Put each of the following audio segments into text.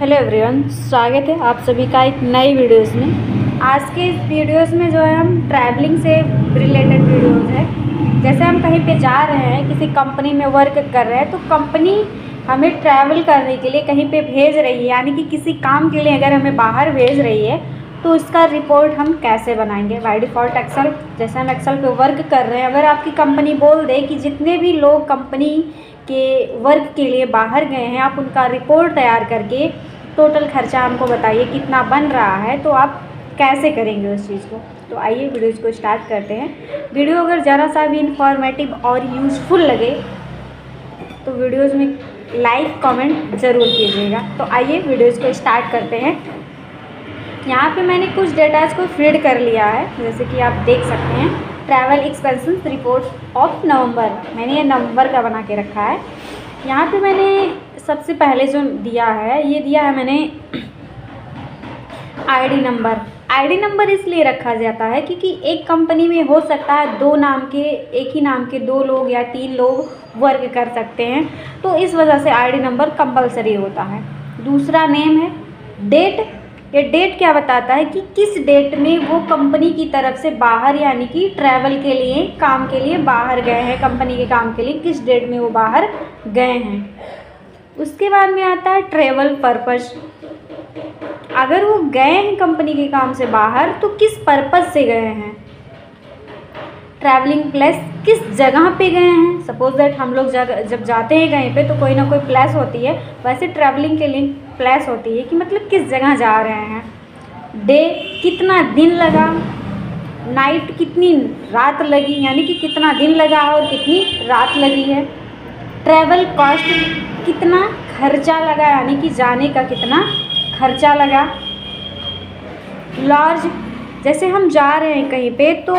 Hello everyone, स्वागत है आप सभी का एक नई वीडियोस में। आज के इस वीडियोस में जो है हम ट्रैवलिंग से रिलेटेड वीडियोस है। जैसे हम कहीं पे जा रहे हैं, किसी कंपनी में वर्क कर रहे हैं तो कंपनी हमें ट्रैवल करने के लिए कहीं पे भेज रही है, यानी कि किसी काम के लिए अगर हमें बाहर भेज रही है तो उसका रिपोर्ट हम कैसे बनाएँगे? बाई डिफ़ॉल्ट एक्सेल जैसे हम एक्सेल पे वर्क कर रहे हैं, अगर आपकी कंपनी बोल दे कि जितने भी लोग कंपनी के वर्क के लिए बाहर गए हैं, आप उनका रिपोर्ट तैयार करके टोटल खर्चा हमको बताइए कितना बन रहा है तो आप कैसे करेंगे उस चीज़ को? तो आइए वीडियोज़ को स्टार्ट करते हैं। वीडियो अगर ज़रा सा भी इंफॉर्मेटिव और यूज़फुल लगे तो वीडियोज़ में लाइक कमेंट ज़रूर कीजिएगा। तो आइए वीडियोज़ को स्टार्ट करते हैं। यहाँ पे मैंने कुछ डेटाज को फ़ीड कर लिया है, जैसे कि आप देख सकते हैं travel expenses report of November मैंने ये नवंबर का बना के रखा है। यहाँ पे मैंने सबसे पहले जो दिया है, ये दिया है मैंने आईडी नंबर आईडी नंबर इसलिए रखा जाता है क्योंकि एक कंपनी में हो सकता है दो नाम के, एक ही नाम के दो लोग या तीन लोग वर्क कर सकते हैं तो इस वजह से आईडी नंबर कंपलसरी होता है। दूसरा नेम है डेट ये डेट क्या बताता है कि किस डेट में वो कंपनी की तरफ़ से बाहर, यानी कि ट्रैवल के लिए, काम के लिए बाहर गए हैं कंपनी के काम के लिए, किस डेट में वो बाहर गए हैं? उसके बाद में आता है ट्रैवल पर्पस अगर वो गए हैं कंपनी के काम से बाहर तो किस पर्पज़ से गए हैं? ट्रैवलिंग प्लेस किस जगह पे गए हैं? सपोज़ दैट हम लोग जब जाते हैं कहीं पे तो कोई ना कोई प्लेस होती है। वैसे ट्रैवलिंग के लिए प्लेस होती है कि मतलब किस जगह जा रहे हैं? डे कितना दिन लगा? नाइट कितनी रात लगी? यानी कि कितना दिन लगा और कितनी रात लगी है? ट्रैवल कॉस्ट कितना खर्चा लगा? यानी कि जाने का कितना खर्चा लगा? लॉज जैसे हम जा रहे हैं कहीं पे तो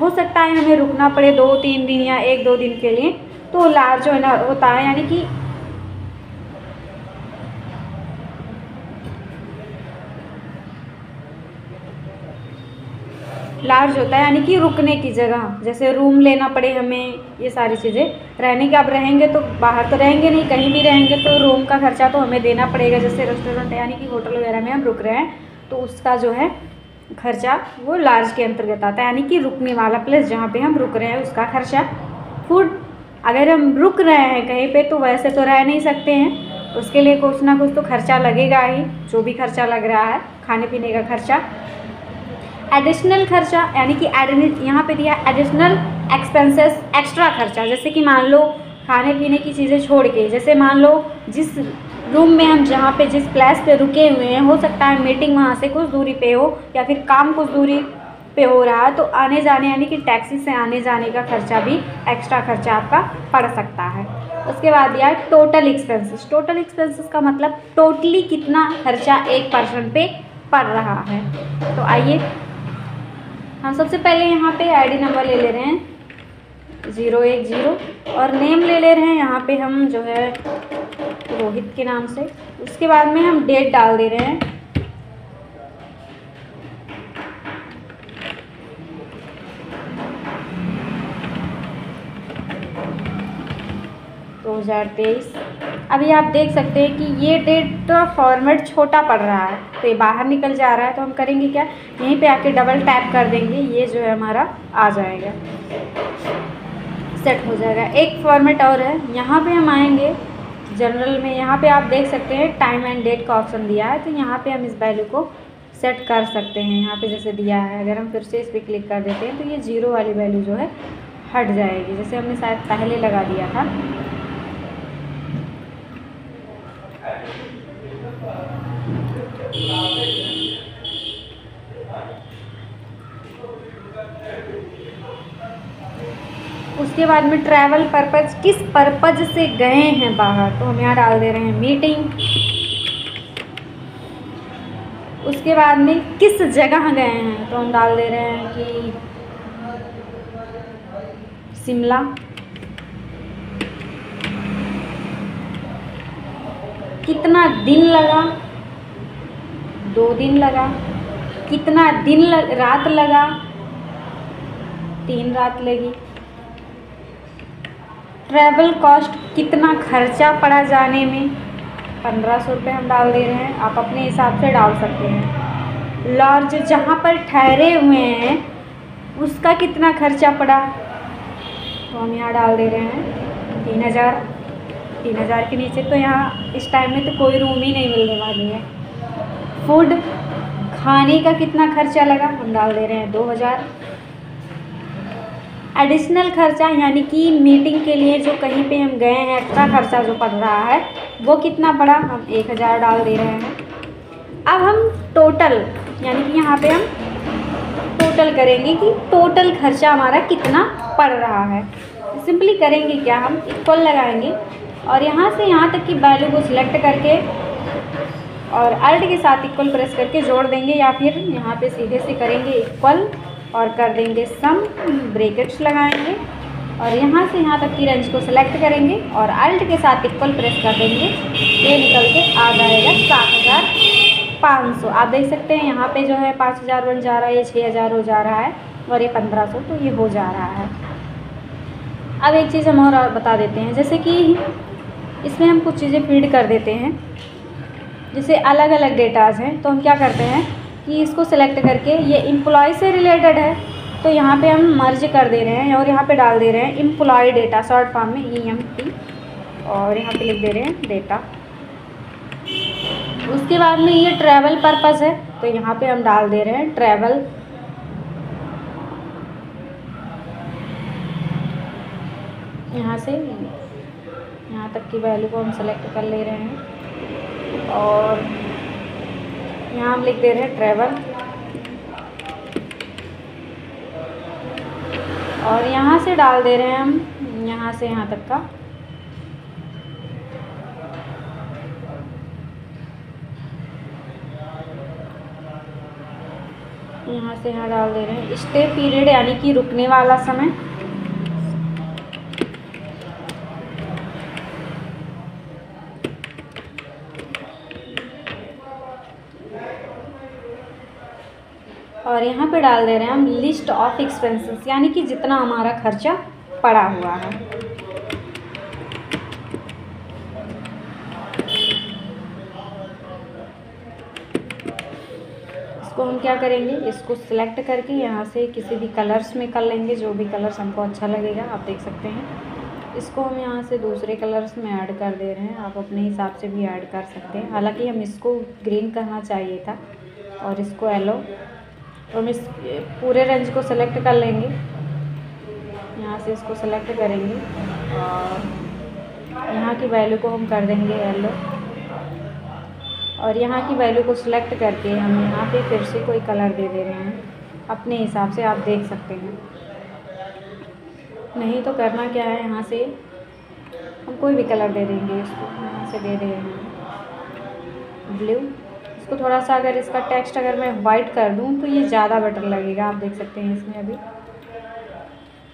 हो सकता है हमें रुकना पड़े दो तीन दिन या एक दो दिन के लिए तो लार्ज होना होता है। यानी कि लार्ज होता है, यानी कि रुकने की जगह। जैसे रूम लेना पड़े हमें, ये सारी चीज़ें। रहने के अब रहेंगे तो बाहर तो रहेंगे नहीं, कहीं भी रहेंगे तो रूम का खर्चा तो हमें देना पड़ेगा। जैसे रेस्टोरेंट यानी कि होटल वगैरह में हम रुक रहे हैं तो उसका जो है खर्चा वो लार्ज के अंतर्गत आता है। यानी कि रुकने वाला प्लेस जहाँ पे हम रुक रहे हैं, उसका खर्चा फ़ूड अगर हम रुक रहे हैं कहीं पे तो वैसे तो रह नहीं सकते हैं। उसके लिए कुछ ना कुछ तो खर्चा लगेगा ही, जो भी खर्चा लग रहा है, खाने पीने का खर्चा। एडिशनल खर्चा, यानी कि यहाँ पे दिया एडिशनल एक्सपेंसेस एक्स्ट्रा खर्चा। जैसे कि मान लो खाने पीने की चीज़ें छोड़ के, जैसे मान लो, जिस रूम में हम जहाँ पे जिस प्लेस पे रुके हुए हैं, हो सकता है मीटिंग वहाँ से कुछ दूरी पे हो, या फिर काम कुछ दूरी पे हो रहा है तो आने जाने यानी कि टैक्सी से आने जाने का खर्चा भी एक्स्ट्रा खर्चा आपका पड़ सकता है। उसके बाद दिया टोटल एक्सपेंसेस टोटल एक्सपेंसेस का मतलब टोटली कितना खर्चा एक पर्सन पे पड़ रहा है। तो आइए हम सबसे पहले यहाँ पे आईडी नंबर ले ले रहे हैं। ज़ीरो एक ज़ीरो। और नेम ले ले रहे हैं। यहाँ पे हम जो है रोहित के नाम से। उसके बाद में हम डेट डाल दे रहे हैं। दो हज़ार तेईस। अभी आप देख सकते हैं कि ये डेट का फॉर्मेट छोटा पड़ रहा है तो ये बाहर निकल जा रहा है तो हम करेंगे क्या? यहीं पे आके डबल टैप कर देंगे, ये जो है हमारा आ जाएगा। सेट हो जाएगा। एक फॉर्मेट और है, यहाँ पे हम आएँगे जनरल में यहाँ पे आप देख सकते हैं टाइम एंड डेट का ऑप्शन दिया है तो यहाँ पे हम इस वैल्यू को सेट कर सकते हैं। यहाँ पे जैसे दिया है, अगर हम फिर से इस पर क्लिक कर देते हैं तो ये ज़ीरो वाली वैल्यू जो है हट जाएगी। जैसे हमने शायद पहले लगा दिया था। उसके बाद में ट्रैवल पर्पज़ किस पर्पज़ से गए हैं बाहर? तो हम यहाँ डाल दे रहे हैं मीटिंग उसके बाद में किस जगह गए हैं? तो हम डाल दे रहे हैं कि शिमला. कितना दिन लगा? दो दिन लगा. कितना दिन लग, रात लगा? तीन रात लगी. ट्रैवल कॉस्ट कितना खर्चा पड़ा जाने में? पंद्रह सौ रुपये हम डाल दे रहे हैं। आप अपने हिसाब से डाल सकते हैं। लॉर्ज जहाँ पर ठहरे हुए हैं, उसका कितना खर्चा पड़ा? तो हम यहाँ डाल दे रहे हैं। तीन हज़ार। तीन हज़ार के नीचे तो यहाँ इस टाइम में तो कोई रूम ही नहीं मिलने वाली है। फ़ूड खाने का कितना खर्चा लगा? हम डाल दे रहे हैं दो हज़ार। एडिशनल खर्चा, यानी कि मीटिंग के लिए जो कहीं पे हम गए हैं, एक्स्ट्रा खर्चा जो पड़ रहा है, वो कितना पड़ा हम एक हज़ार डाल दे रहे हैं। अब हम टोटल यानी कि यहाँ पे हम टोटल करेंगे कि टोटल खर्चा हमारा कितना पड़ रहा है। सिंपली करेंगे क्या? हम इक्वल लगाएँगे और यहाँ से यहाँ तक की वैल्यू को सिलेक्ट करके और अल्ट के साथ इक्वल प्रेस करके जोड़ देंगे या फिर यहाँ पे सीधे से करेंगे इक्वल और कर देंगे सम ब्रेकेट्स लगाएँगे। और यहाँ से यहाँ तक की रेंज को सिलेक्ट करेंगे और अल्ट के साथ इक्वल प्रेस कर देंगे। ये निकल के आ जाएगा सात हज़ार पाँच सौ। आप देख सकते हैं यहाँ पे जो है पाँच हज़ार बन जा रहा है, ये छः हज़ार हो जा रहा है और ये पंद्रह सौ तो ये हो जा रहा है। अब एक चीज़ हम और बता देते हैं। जैसे कि इसमें हम कुछ चीज़ें फ़ीड कर देते हैं। जैसे अलग अलग डेटाज हैं तो हम क्या करते हैं? कि इसको सिलेक्ट करके ये एम्प्लॉय से रिलेटेड है तो यहाँ पे हम मर्ज कर दे रहे हैं और यहाँ पे डाल दे रहे हैं एम्प्लॉय डेटा शॉर्ट फॉर्म में ई एम टी और यहाँ पे लिख दे रहे हैं डेटा उसके बाद में ये ट्रैवल पर्पज़ है तो यहाँ पे हम डाल दे रहे हैं ट्रैवल यहाँ से, यहाँ तक की वैल्यू को हम सेलेक्ट कर ले रहे हैं। और यहाँ हम लिख दे रहे हैं ट्रैवल और यहाँ से डाल दे रहे हैं हम, यहाँ से यहाँ तक का. यहाँ से यहाँ डाल दे रहे हैं. स्टे पीरियड यानी कि रुकने वाला समय. और यहाँ पे डाल दे रहे हैं हम लिस्ट ऑफ़ एक्सपेंसेस यानी कि जितना हमारा खर्चा पड़ा हुआ है। इसको हम क्या करेंगे? इसको सिलेक्ट करके यहाँ से किसी भी कलर्स में कर लेंगे, जो भी कलर्स हमको अच्छा लगेगा, आप देख सकते हैं। इसको हम यहाँ से दूसरे कलर्स में ऐड कर दे रहे हैं, आप अपने हिसाब से भी ऐड कर सकते हैं। हालाँकि हम इसको ग्रीन करना चाहिए था और इसको येलो तो हम इस पूरे रेंज को सेलेक्ट कर लेंगे। यहाँ से इसको सेलेक्ट करेंगे। और यहाँ की वैल्यू को हम कर देंगे येलो और यहाँ की वैल्यू को सिलेक्ट करके हम यहाँ पे फिर से कोई कलर दे दे रहे हैं। अपने हिसाब से आप देख सकते हैं। नहीं तो करना क्या है यहाँ से? हम कोई भी कलर दे देंगे इसको। यहाँ से दे रहे हैं। ब्लू इसको थोड़ा सा अगर इसका टेक्स्ट अगर मैं वाइट कर दूँ तो ये ज़्यादा बेटर लगेगा। आप देख सकते हैं इसमें अभी।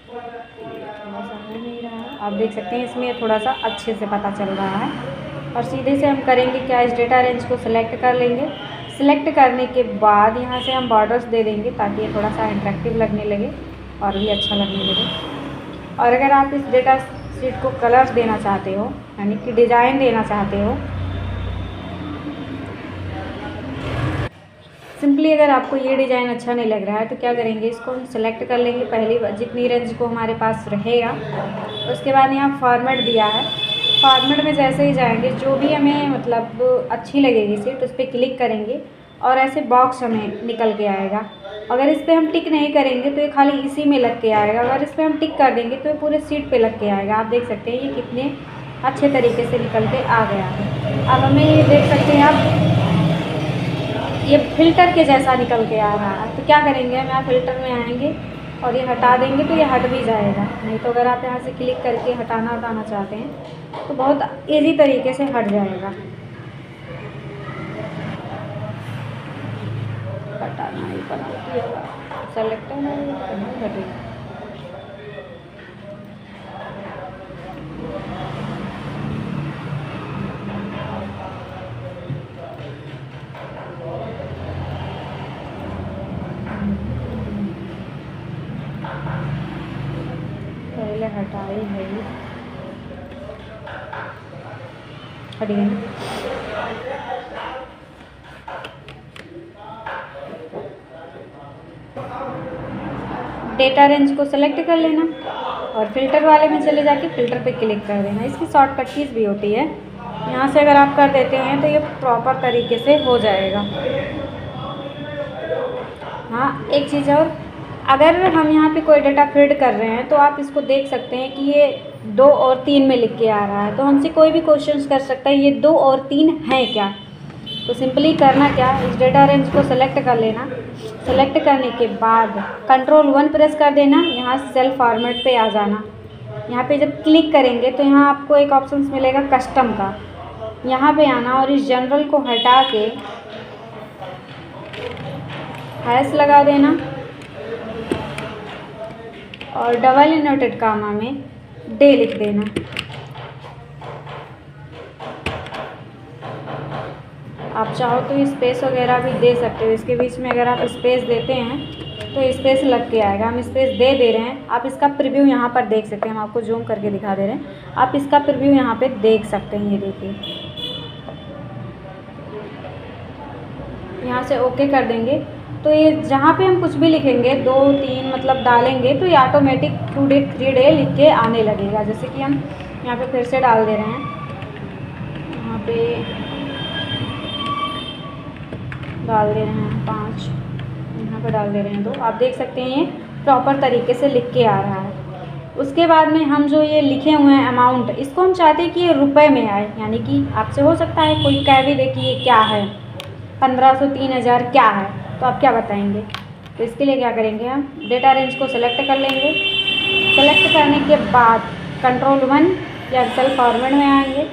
थोड़ा सा हो नहीं रहा। आप देख सकते हैं इसमें थोड़ा सा अच्छे से पता चल रहा है। और सीधे से हम करेंगे क्या? इस डेटा रेंज को सिलेक्ट कर लेंगे। सिलेक्ट करने के बाद यहाँ से हम बॉर्डर्स दे देंगे ताकि ये थोड़ा सा इंट्रैक्टिव लगने लगे और भी अच्छा लगने लगे। और अगर आप इस डेटा शीट को कलर्स देना चाहते हो, यानी कि डिज़ाइन देना चाहते हो सिंपली अगर आपको ये डिज़ाइन अच्छा नहीं लग रहा है तो क्या करेंगे? इसको हम सेलेक्ट कर लेंगे पहली जितनी रेंज को हमारे पास रहेगा। उसके बाद यहाँ फॉर्मेट दिया है। फॉर्मेट में जैसे ही जाएँगे, जो भी हमें मतलब अच्छी लगेगी सीट उस पर क्लिक करेंगे और ऐसे बॉक्स हमें निकल के आएगा। अगर इस पर हम टिक नहीं करेंगे तो ये खाली इसी में लग के आएगा। अगर इस पर हम टिक कर देंगे तो ये पूरे सीट पे लग के आएगा। आप देख सकते हैं ये कितने अच्छे तरीके से निकल के आ गया है। अब हमें ये देख सकते हैं आप ये फ़िल्टर के जैसा निकल के आ रहा है। तो क्या करेंगे? हम यहाँ फ़िल्टर में आएँगे और ये हटा देंगे तो ये हट भी जाएगा। नहीं तो अगर आप यहाँ से क्लिक करके हटाना हटाना चाहते हैं तो बहुत ईजी तरीके से हट जाएगा। हटाना ही बना सेलेक्ट हटेगा। पहले हटाई है। डेटा रेंज को सेलेक्ट कर लेना और फ़िल्टर वाले में चले जाके फ़िल्टर पे क्लिक कर देना। इसकी शॉर्टकट कीज़ भी होती है। यहाँ से अगर आप कर देते हैं तो ये प्रॉपर तरीके से हो जाएगा। हाँ एक चीज़ और। अगर हम यहाँ पे कोई डाटा फ़ीड कर रहे हैं तो आप इसको देख सकते हैं कि ये दो और तीन में लिख के आ रहा है। तो हमसे कोई भी क्वेश्चंस कर सकता है, ये दो और तीन हैं क्या? तो सिंपली करना क्या? इस डेटा रेंज को सेलेक्ट कर लेना। सेलेक्ट करने के बाद कंट्रोल वन प्रेस कर देना, यहाँ सेल फॉर्मेट पे आ जाना। यहाँ पे जब क्लिक करेंगे तो यहाँ आपको एक ऑप्शन मिलेगा कस्टम का। यहाँ पे आना और इस जनरल को हटा के हैश लगा देना। और डबल इनोटेड कामा में डे लिख देना। आप चाहो तो स्पेस वगैरह भी दे सकते हो। इसके बीच में अगर आप स्पेस देते हैं तो स्पेस लग के आएगा। हम स्पेस दे दे रहे हैं। आप इसका प्रीव्यू यहाँ पर देख सकते हैं। हम आपको जूम करके दिखा दे रहे हैं। आप इसका प्रीव्यू यहाँ पे देख सकते हैं। ये देखिए। यहाँ से ओके कर देंगे। तो ये जहाँ पे हम कुछ भी लिखेंगे, दो, तीन मतलब डालेंगे तो ये automatic two day three day लिख के आने लगेगा। जैसे कि हम यहाँ पे फिर से डाल दे रहे हैं। यहाँ पे डाल दे रहे हैं पाँच। यहाँ पे डाल दे रहे हैं दो। आप देख सकते हैं ये प्रॉपर तरीके से लिख के आ रहा है। उसके बाद में हम जो ये लिखे हुए हैं अमाउंट इसको हम चाहते हैं कि ये रुपए में आए, यानी कि आपसे हो सकता है कोई कह भी दे कि ये क्या है? पंद्रह सौ, तीन हज़ार क्या है? तो आप क्या बताएँगे? तो इसके लिए क्या करेंगे हम? डेटा रेंज को सिलेक्ट कर लेंगे। सेलेक्ट करने के बाद कंट्रोल वन या सेल फॉर्मेट में आएँगे।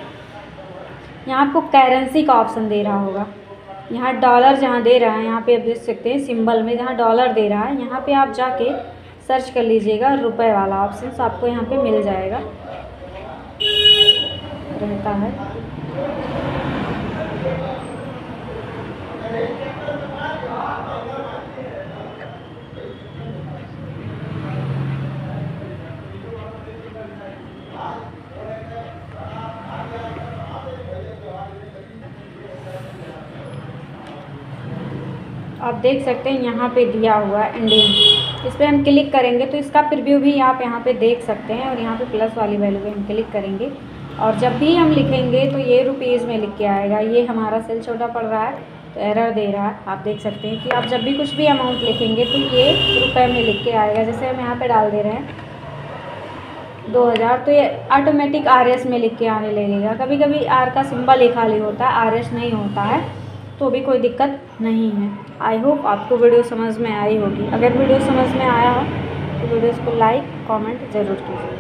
यहाँ आपको करेंसी का ऑप्शन दे रहा होगा। यहाँ डॉलर जहाँ दे रहा है, यहाँ पे आप देख सकते हैं सिंबल में जहाँ डॉलर दे रहा है, यहाँ पे आप जाके सर्च कर लीजिएगा, रुपए वाला ऑप्शन आपको यहाँ पे मिल जाएगा। रहता है। आप देख सकते हैं यहाँ पे दिया हुआ है इंडियन इस पर हम क्लिक करेंगे तो इसका प्रिव्यू भी आप यहाँ पे देख सकते हैं और यहाँ पे प्लस वाली वैल्यू पे हम क्लिक करेंगे। और जब भी हम लिखेंगे तो ये रुपीज़ में लिख के आएगा। ये हमारा सेल छोटा पड़ रहा है तो एरर दे रहा है। आप देख सकते हैं कि आप जब भी कुछ भी अमाउंट लिखेंगे तो ये रुपये में लिख के आएगा। जैसे हम यहाँ पर डाल दे रहे हैं दो हज़ार तो ये ऑटोमेटिक आर एस में लिख के आने लगेगा। कभी कभी आर का सिंबल ही खाली होता है आर एस नहीं होता है। तो भी कोई दिक्कत नहीं है। आई होप आपको वीडियो समझ में आई होगी। अगर वीडियो समझ में आया हो तो वीडियोज़ को लाइक कॉमेंट ज़रूर कीजिए।